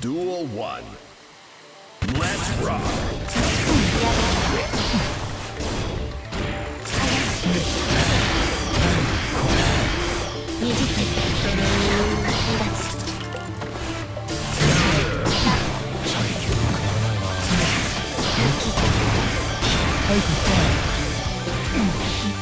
Duel 1. Let's rock. 20分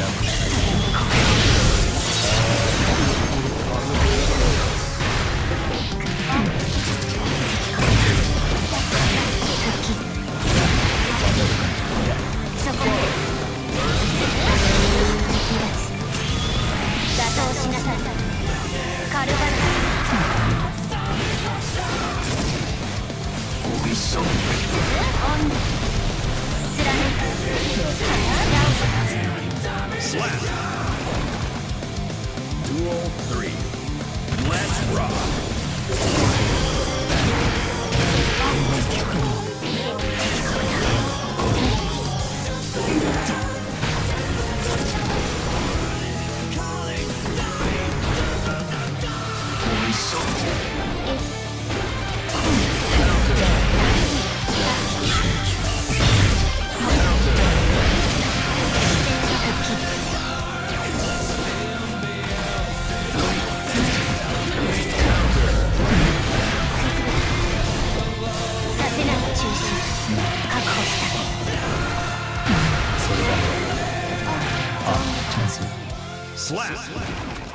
し Slap. Duel 3. Let's rock. さ確保したそれだあチャンス Slap.